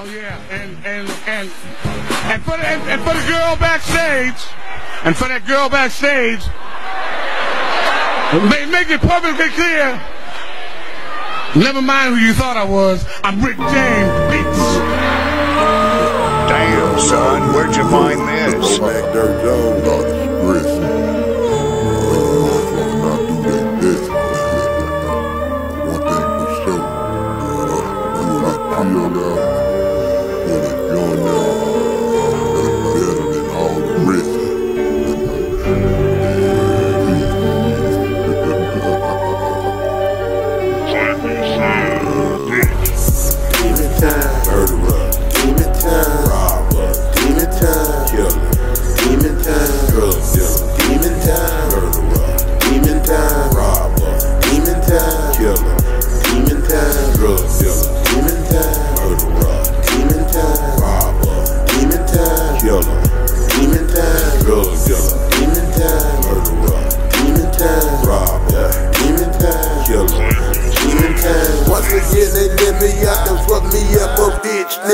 Oh yeah, and and and and for the, and, and for the girl backstage, and for that girl backstage, make, make it perfectly clear. Never mind who you thought I was. I'm Rick James, bitch. Damn, son, where'd you find this? Back Dirt Jones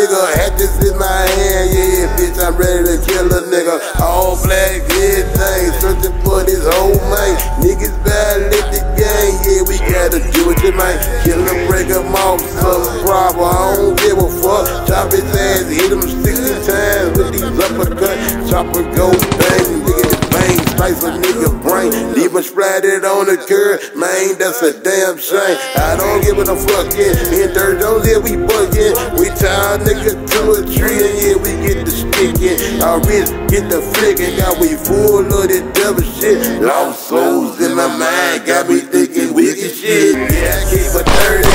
nigga. Had this in my hand, yeah, bitch. I'm ready to kill a nigga. All black, everything, searching for this whole man. Niggas violate the gang, yeah, we gotta do it, man. Kill him, break him off, some problem. I don't give a fuck. Chop his ass, hit him 60 times with these uppercuts. Chopper go bang, but splat it on the curb. Man, that's a damn shame. I don't give a fuck, yeah. Me and Dirt Jones, yeah, we bugging. We tie a nigga to a tree, and yeah, we get the sticking. Our wrist get the flicking. Got we full of this devil shit. Lost souls in my mind, got me thinking wicked shit. Yeah, I keep a 30.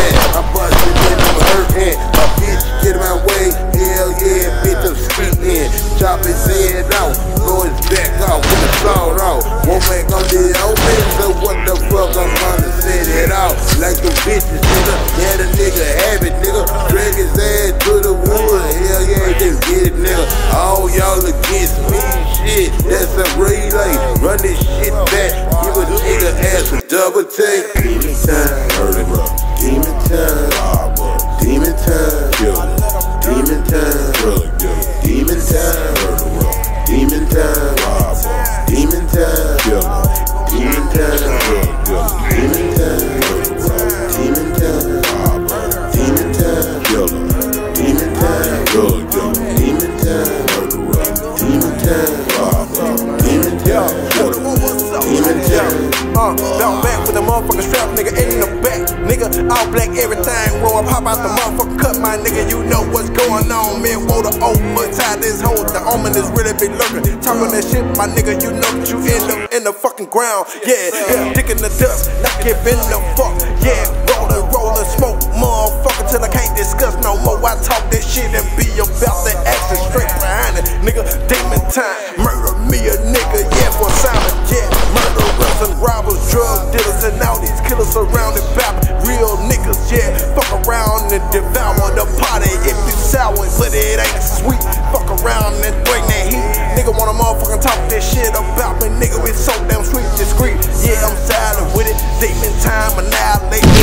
Off. Won't make on the open, so what the fuck I'm gonna set it out? Like the bitches, nigga, yeah, the nigga have it, nigga. Drag his ass to the wood, hell yeah, just get it, nigga. All y'all against me, shit, that's a relay. Run this shit back, give a nigga ass a double take. Demon time, murderer. Demon time, pop out the motherfucker cut, my nigga, you know what's going on. Man, whoa, the over, tie this hole. The omen is really big lurking. Talking that shit, my nigga, you know that you end up in the fucking ground. Yeah, yeah, dick in the dust, not giving the fuck. Yeah, rollin', rollin', smoke, motherfucker, till I can't discuss no more. I talk this shit and be about the action straight behind it. Nigga, demon time, murder dealers, and all these killers surrounded by real niggas, yeah. Fuck around and devour the party if you sour, but it ain't sweet. Fuck around and bring that heat. Nigga wanna motherfucking talk this shit about me, nigga. It's so damn sweet, discreet. Yeah, I'm silent with it. Demon time, annihilate.